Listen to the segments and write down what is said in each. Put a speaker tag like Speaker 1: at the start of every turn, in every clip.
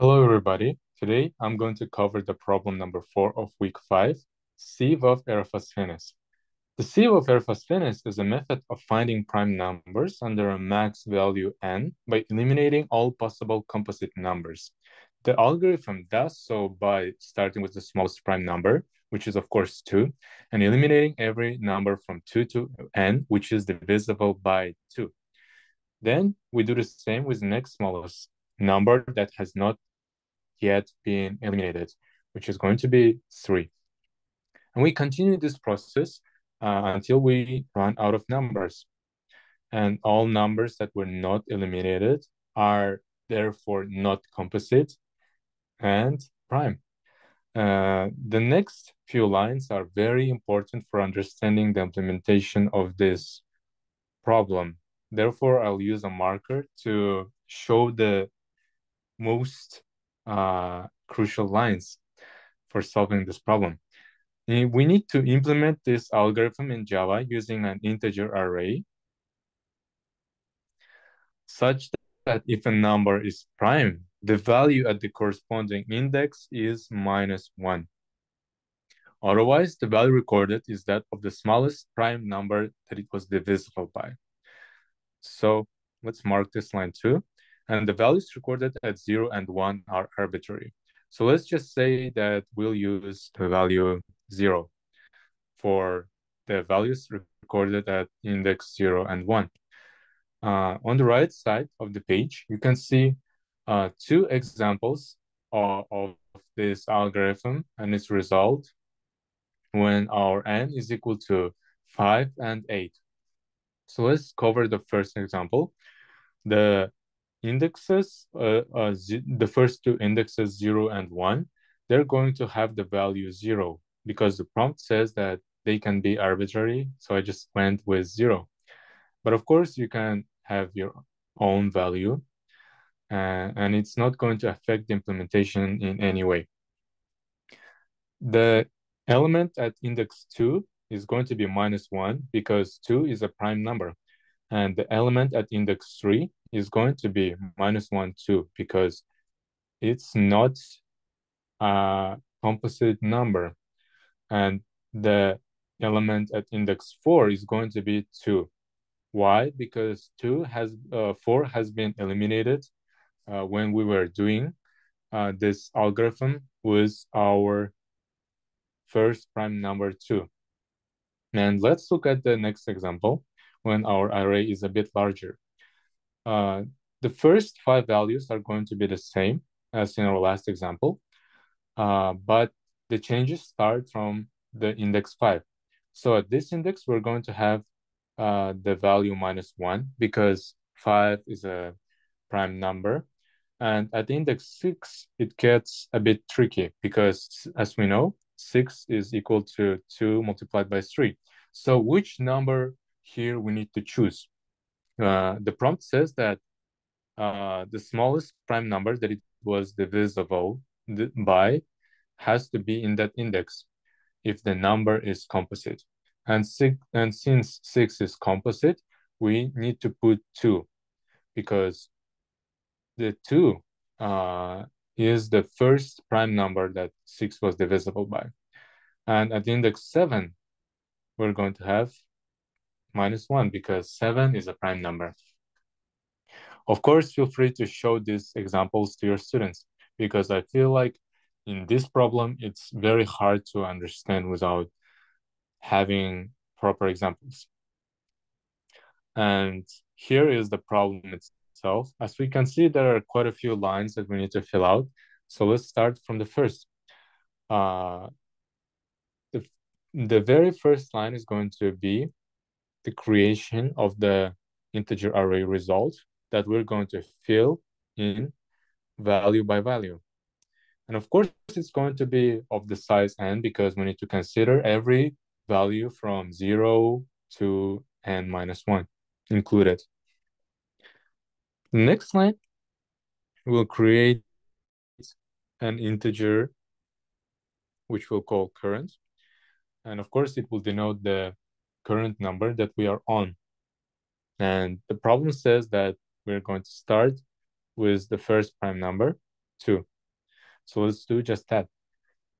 Speaker 1: Hello, everybody. Today, I'm going to cover the problem number four of week five, sieve of Eratosthenes. The sieve of Eratosthenes is a method of finding prime numbers under a max value n by eliminating all possible composite numbers. The algorithm does so by starting with the smallest prime number, which is of course two, and eliminating every number from two to n, which is divisible by two. Then we do the same with the next smallest number that has not yet been eliminated, which is going to be three. And we continue this process uh, until we run out of numbers. And all numbers that were not eliminated are therefore not composite and prime. Uh, the next few lines are very important for understanding the implementation of this problem. Therefore, I'll use a marker to show the most uh, crucial lines for solving this problem. We need to implement this algorithm in Java using an integer array such that if a number is prime, the value at the corresponding index is minus one. Otherwise, the value recorded is that of the smallest prime number that it was divisible by. So let's mark this line too and the values recorded at zero and one are arbitrary. So let's just say that we'll use the value zero for the values recorded at index zero and one. Uh, on the right side of the page, you can see uh, two examples of, of this algorithm and its result when our n is equal to 5 and 8. So let's cover the first example. The indexes, uh, uh, the first two indexes, zero and one, they're going to have the value zero because the prompt says that they can be arbitrary. So I just went with zero. But of course, you can have your own value uh, and it's not going to affect the implementation in any way. The element at index two is going to be minus one because two is a prime number. And the element at index three is going to be minus one, two, because it's not a composite number. And the element at index four is going to be two. Why? Because two has, uh, four has been eliminated uh, when we were doing uh, this algorithm with our first prime number two. And let's look at the next example when our array is a bit larger. Uh, the first five values are going to be the same as in our last example, uh, but the changes start from the index five. So at this index, we're going to have uh, the value minus one because five is a prime number. And at index six, it gets a bit tricky because as we know, six is equal to two multiplied by three. So which number here we need to choose. Uh, the prompt says that uh, the smallest prime number that it was divisible by has to be in that index if the number is composite. And, six, and since 6 is composite, we need to put 2 because the 2 uh, is the first prime number that 6 was divisible by. And at index 7, we're going to have minus 1 because 7 is a prime number. Of course, feel free to show these examples to your students because I feel like in this problem, it's very hard to understand without having proper examples. And here is the problem itself. As we can see, there are quite a few lines that we need to fill out. So let's start from the first. Uh, the, the very first line is going to be the creation of the integer array result that we're going to fill in value by value. And of course, it's going to be of the size n because we need to consider every value from 0 to n minus 1 included. Next line we'll create an integer which we'll call current. And of course, it will denote the current number that we are on. And the problem says that we're going to start with the first prime number, 2. So let's do just that.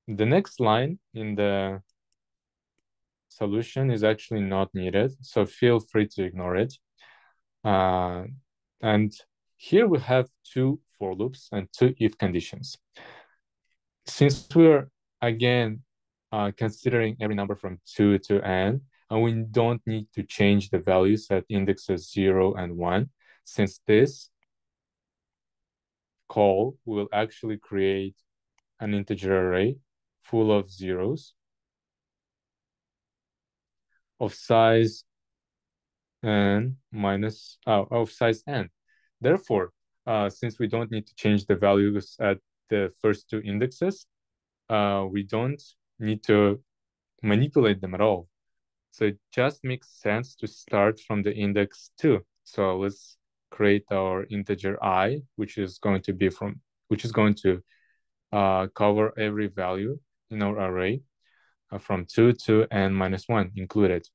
Speaker 1: The next line in the solution is actually not needed, so feel free to ignore it. Uh, and here we have two for loops and two if conditions. Since we're, again, uh, considering every number from 2 to n, and we don't need to change the values at indexes 0 and 1, since this call will actually create an integer array full of zeros of size n minus uh, of size n. Therefore, uh, since we don't need to change the values at the first two indexes, uh, we don't need to manipulate them at all. So it just makes sense to start from the index two. So let's create our integer i, which is going to be from, which is going to uh, cover every value in our array uh, from 2 to n minus 1 included.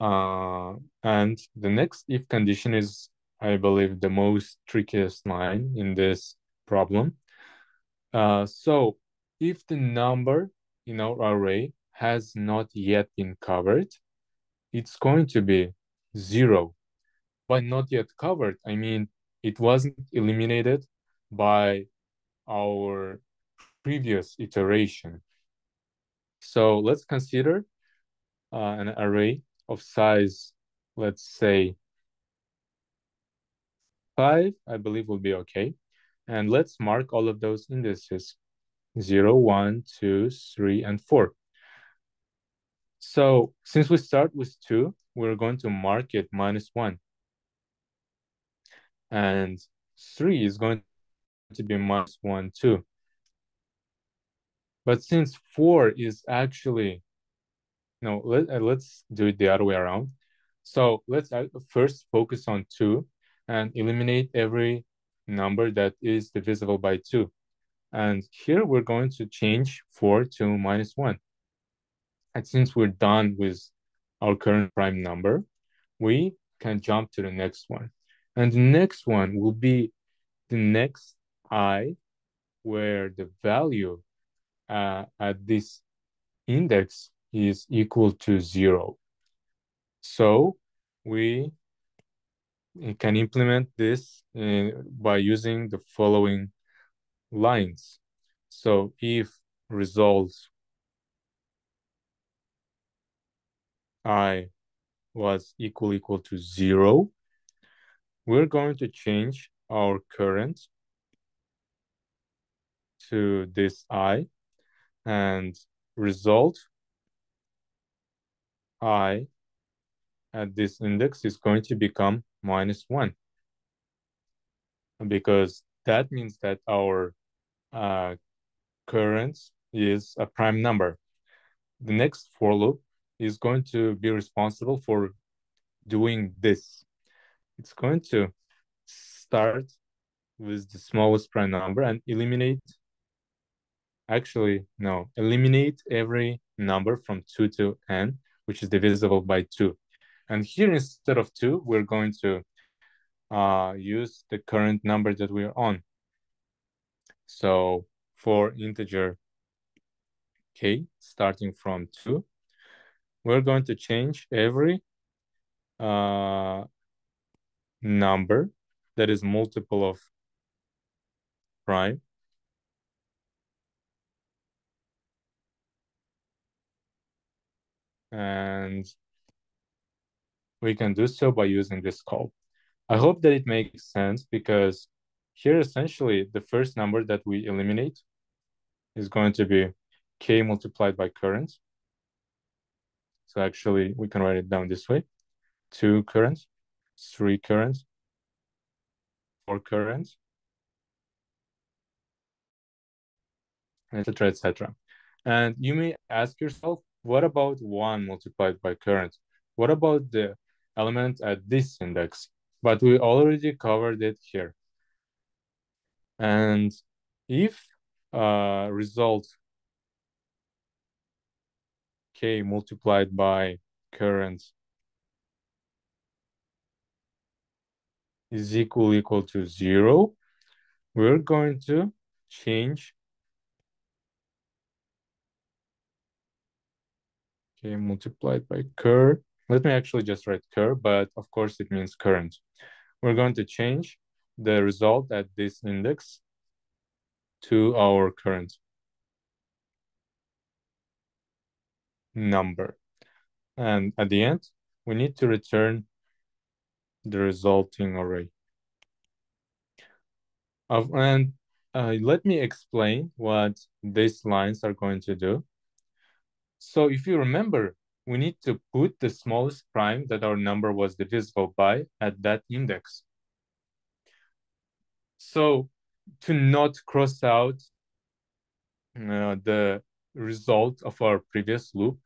Speaker 1: Uh, and the next if condition is, I believe, the most trickiest line in this problem. Uh, so if the number in our array has not yet been covered, it's going to be zero. By not yet covered, I mean it wasn't eliminated by our previous iteration. So let's consider uh, an array of size, let's say five, I believe will be okay. And let's mark all of those indices, zero, one, two, three, and four. So since we start with two, we're going to mark it minus one. And three is going to be minus one, two. But since four is actually, no, let, uh, let's do it the other way around. So let's uh, first focus on two and eliminate every number that is divisible by two. And here we're going to change four to minus one. And since we're done with our current prime number, we can jump to the next one. And the next one will be the next i where the value uh, at this index is equal to zero. So we can implement this uh, by using the following lines. So if results i was equal equal to zero, we're going to change our current to this i and result i at this index is going to become minus one because that means that our uh, current is a prime number. The next for loop is going to be responsible for doing this. It's going to start with the smallest prime number and eliminate, actually, no, eliminate every number from 2 to n, which is divisible by 2. And here, instead of 2, we're going to uh, use the current number that we're on. So for integer k, starting from 2, we're going to change every uh, number that is multiple of prime and we can do so by using this call. I hope that it makes sense because here essentially the first number that we eliminate is going to be k multiplied by current. So actually we can write it down this way. Two currents, three currents, four currents, etc., etc. And you may ask yourself, what about one multiplied by current? What about the element at this index? But we already covered it here. And if uh, result k multiplied by current is equal equal to zero, we're going to change k multiplied by cur. Let me actually just write cur but of course it means current. We're going to change the result at this index to our current number and at the end we need to return the resulting array of, and uh, let me explain what these lines are going to do. So if you remember, we need to put the smallest prime that our number was divisible by at that index. So to not cross out uh, the result of our previous loop,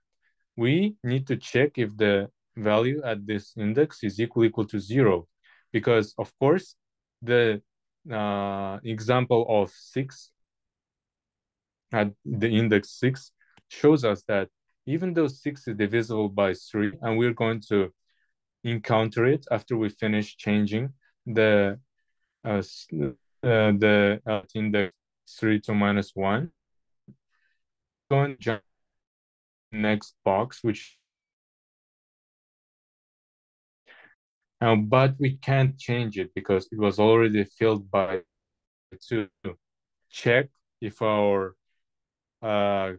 Speaker 1: we need to check if the value at this index is equal equal to zero. Because of course, the uh, example of six at the index six shows us that even though six is divisible by three, and we're going to encounter it after we finish changing the uh, uh, the uh, index three to minus one. Going jump next box, which Um, but we can't change it because it was already filled by two. Check if our uh,